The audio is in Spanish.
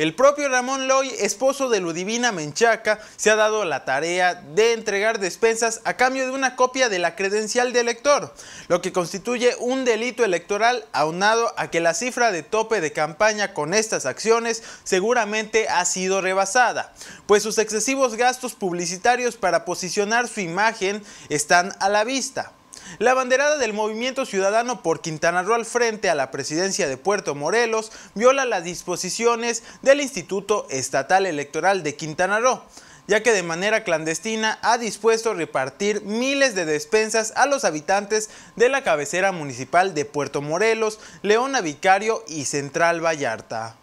El propio Ramón Loy, esposo de Ludivina Menchaca, se ha dado la tarea de entregar despensas a cambio de una copia de la credencial de elector, lo que constituye un delito electoral aunado a que la cifra de tope de campaña con estas acciones seguramente ha sido rebasada, pues sus excesivos gastos publicitarios para posicionar su imagen están a la vista. La banderada del Movimiento Ciudadano por Quintana Roo al frente a la presidencia de Puerto Morelos viola las disposiciones del Instituto Estatal Electoral de Quintana Roo ya que de manera clandestina ha dispuesto repartir miles de despensas a los habitantes de la cabecera municipal de Puerto Morelos, Leona Vicario y Central Vallarta.